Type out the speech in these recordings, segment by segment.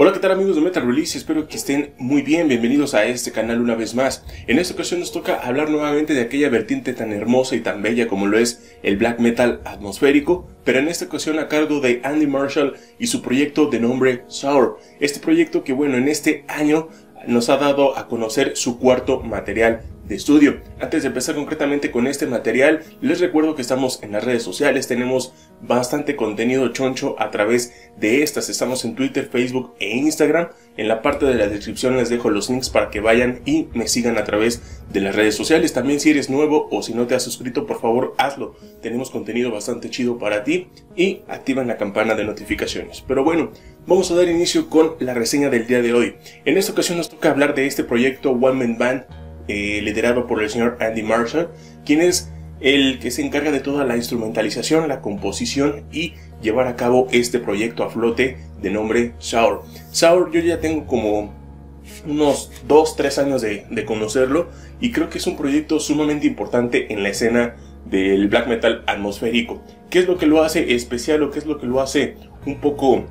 Hola, ¿qué tal amigos de Metal Release? Espero que estén muy bien, bienvenidos a este canal una vez más. En esta ocasión nos toca hablar nuevamente de aquella vertiente tan hermosa y tan bella como lo es el black metal atmosférico, pero en esta ocasión a cargo de Andy Marshall y su proyecto de nombre Sour. Este proyecto que bueno, en este año nos ha dado a conocer su cuarto material de estudio. Antes de empezar concretamente con este material, les recuerdo que estamos en las redes sociales, tenemos bastante contenido choncho a través de estas, estamos en Twitter, Facebook e Instagram. En la parte de la descripción les dejo los links para que vayan y me sigan a través de las redes sociales. También si eres nuevo o si no te has suscrito, por favor hazlo. Tenemos contenido bastante chido para ti y activan la campana de notificaciones. Pero bueno, vamos a dar inicio con la reseña del día de hoy. En esta ocasión nos toca hablar de este proyecto One Man Band eh, liderado por el señor Andy Marshall, quien es el que se encarga de toda la instrumentalización, la composición y llevar a cabo este proyecto a flote de nombre Sour. Sour yo ya tengo como unos 2-3 años de, de, conocerlo y creo que es un proyecto sumamente importante en la escena del black metal atmosférico. ¿Qué es lo que lo hace especial o qué es lo que lo hace un poco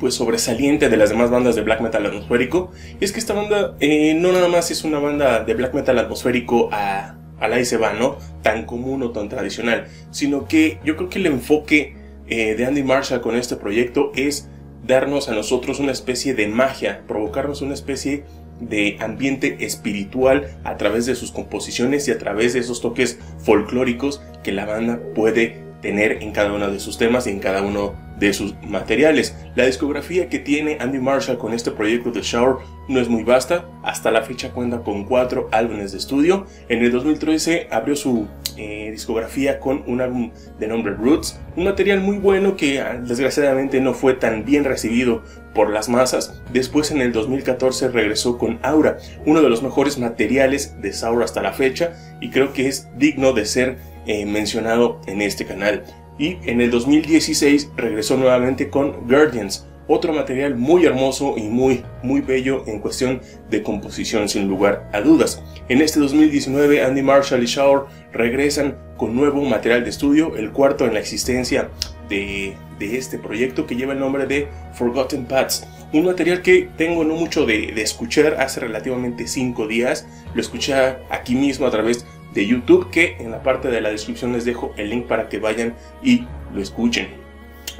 pues sobresaliente de las demás bandas de black metal atmosférico es que esta banda eh, no nada más es una banda de black metal atmosférico a, a la y se va, ¿no? Tan común o tan tradicional, sino que yo creo que el enfoque eh, de Andy Marshall con este proyecto es darnos a nosotros una especie de magia, provocarnos una especie de ambiente espiritual a través de sus composiciones y a través de esos toques folclóricos que la banda puede tener en cada uno de sus temas y en cada uno de sus materiales. La discografía que tiene Andy Marshall con este proyecto de Shower no es muy vasta, hasta la fecha cuenta con cuatro álbumes de estudio. En el 2013 abrió su eh, discografía con un álbum de nombre Roots, un material muy bueno que ah, desgraciadamente no fue tan bien recibido por las masas. Después en el 2014 regresó con Aura, uno de los mejores materiales de Sour hasta la fecha y creo que es digno de ser eh, mencionado en este canal y en el 2016 regresó nuevamente con Guardians, otro material muy hermoso y muy muy bello en cuestión de composición sin lugar a dudas. En este 2019 Andy Marshall y Shaw regresan con nuevo material de estudio, el cuarto en la existencia de, este proyecto que lleva el nombre de Forgotten Paths. Un material que tengo no mucho de, de escuchar hace relativamente 5 días, lo escuché aquí mismo a través de YouTube que en la parte de la descripción les dejo el link para que vayan y lo escuchen.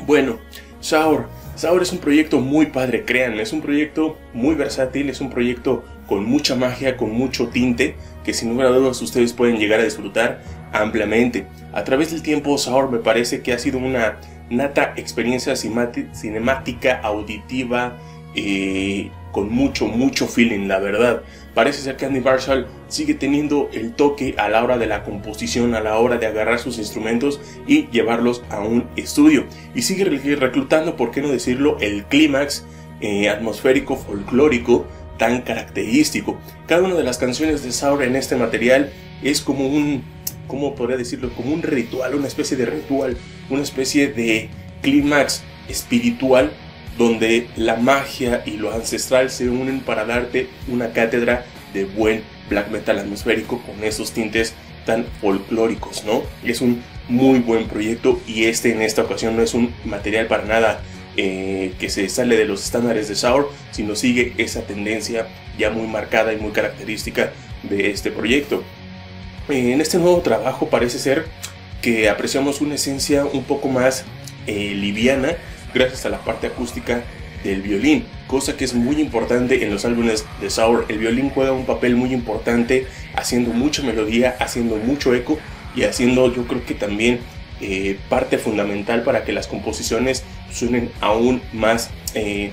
Bueno, Sour. Sour es un proyecto muy padre, créanme, es un proyecto muy versátil, es un proyecto con mucha magia, con mucho tinte, que sin lugar a dudas ustedes pueden llegar a disfrutar ampliamente. A través del tiempo, Sour me parece que ha sido una nata experiencia cinemática, auditiva, eh, con mucho, mucho feeling, la verdad. Parece ser que Andy Marshall sigue teniendo el toque a la hora de la composición, a la hora de agarrar sus instrumentos y llevarlos a un estudio. Y sigue reclutando, por qué no decirlo, el clímax eh, atmosférico folclórico tan característico. Cada una de las canciones de Saura en este material es como un, ¿cómo podría decirlo? Como un ritual, una especie de ritual, una especie de clímax espiritual donde la magia y lo ancestral se unen para darte una cátedra de buen black metal atmosférico con esos tintes tan folclóricos, ¿no? Es un muy buen proyecto y este en esta ocasión no es un material para nada eh, que se sale de los estándares de Sour, sino sigue esa tendencia ya muy marcada y muy característica de este proyecto. En este nuevo trabajo parece ser que apreciamos una esencia un poco más eh, liviana gracias a la parte acústica del violín, cosa que es muy importante en los álbumes de Sour. El violín juega un papel muy importante haciendo mucha melodía, haciendo mucho eco y haciendo yo creo que también eh, parte fundamental para que las composiciones suenen aún más eh,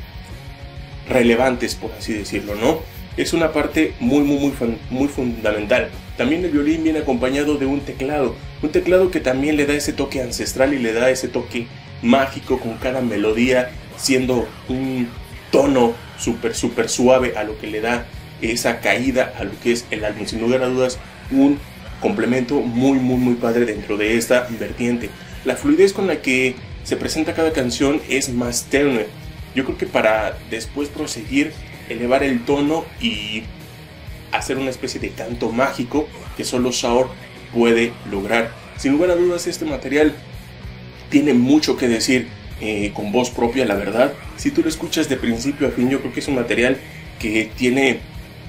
relevantes, por así decirlo, ¿no? Es una parte muy, muy, muy, muy fundamental. También el violín viene acompañado de un teclado, un teclado que también le da ese toque ancestral y le da ese toque mágico con cada melodía siendo un tono súper, súper suave a lo que le da esa caída a lo que es el álbum. Sin lugar a dudas, un complemento muy, muy, muy padre dentro de esta vertiente. La fluidez con la que se presenta cada canción es más tenue. Yo creo que para después proseguir, elevar el tono y hacer una especie de canto mágico que solo Shaor puede lograr. Sin lugar a dudas, este material tiene mucho que decir eh, con voz propia, la verdad. Si tú lo escuchas de principio a fin, yo creo que es un material que tiene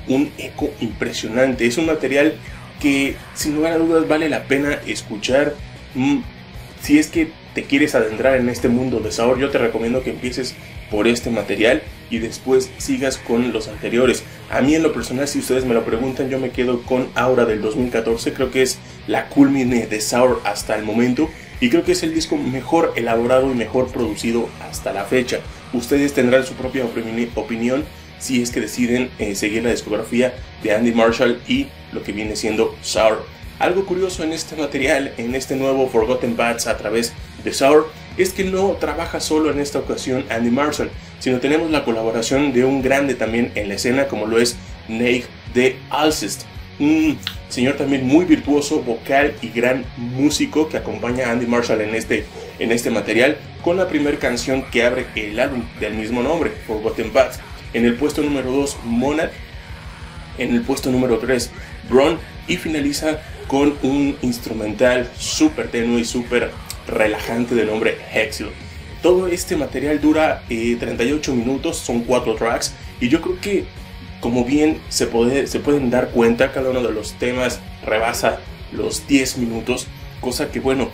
un eco impresionante. Es un material que sin lugar a dudas vale la pena escuchar. Mm, si es que te quieres adentrar en este mundo de Saur, yo te recomiendo que empieces por este material y después sigas con los anteriores. A mí en lo personal, si ustedes me lo preguntan, yo me quedo con Aura del 2014, creo que es la culmine de Saur hasta el momento y creo que es el disco mejor elaborado y mejor producido hasta la fecha. Ustedes tendrán su propia opinión si es que deciden eh, seguir la discografía de Andy Marshall y lo que viene siendo Sour. Algo curioso en este material, en este nuevo Forgotten Bats a través de Sour, es que no trabaja solo en esta ocasión Andy Marshall, sino tenemos la colaboración de un grande también en la escena como lo es Nate de Alcest, un señor también muy virtuoso, vocal y gran músico que acompaña a Andy Marshall en este, en este material con la primera canción que abre el álbum del mismo nombre, Forgotten Bats. En el puesto número 2, Monad. En el puesto número 3, Bron. Y finaliza con un instrumental súper tenue y súper relajante de nombre Hexil. Todo este material dura 38 eh, minutos, son 4 tracks. Y yo creo que, como bien se, puede, se pueden dar cuenta, cada uno de los temas rebasa los 10 minutos. Cosa que, bueno,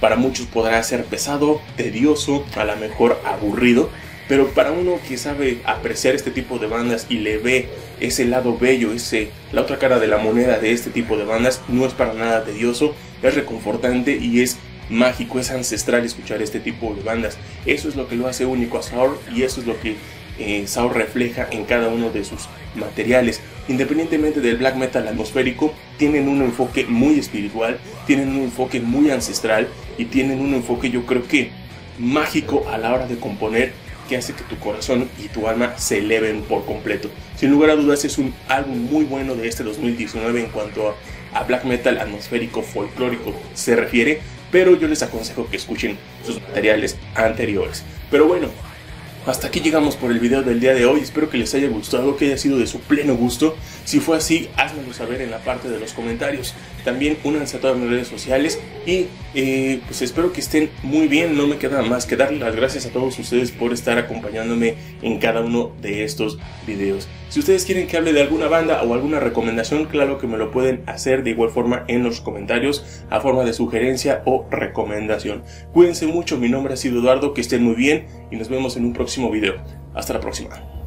para muchos podrá ser pesado, tedioso, a lo mejor aburrido pero para uno que sabe apreciar este tipo de bandas y le ve ese lado bello, ese, la otra cara de la moneda de este tipo de bandas, no es para nada tedioso, es reconfortante y es mágico, es ancestral escuchar este tipo de bandas. Eso es lo que lo hace único a Saur y eso es lo que eh, refleja en cada uno de sus materiales. Independientemente del black metal atmosférico, tienen un enfoque muy espiritual, tienen un enfoque muy ancestral y tienen un enfoque yo creo que mágico a la hora de componer que hace que tu corazón y tu alma se eleven por completo. Sin lugar a dudas es un álbum muy bueno de este 2019 en cuanto a, black metal atmosférico folclórico se refiere, pero yo les aconsejo que escuchen sus materiales anteriores. Pero bueno, hasta aquí llegamos por el video del día de hoy, espero que les haya gustado, que haya sido de su pleno gusto. Si fue así, házmelo saber en la parte de los comentarios. También únanse a todas mis redes sociales y eh, pues espero que estén muy bien. No me queda más que darles las gracias a todos ustedes por estar acompañándome en cada uno de estos videos. Si ustedes quieren que hable de alguna banda o alguna recomendación, claro que me lo pueden hacer de igual forma en los comentarios a forma de sugerencia o recomendación. Cuídense mucho, mi nombre ha sido Eduardo, que estén muy bien y nos vemos en un próximo video. Hasta la próxima.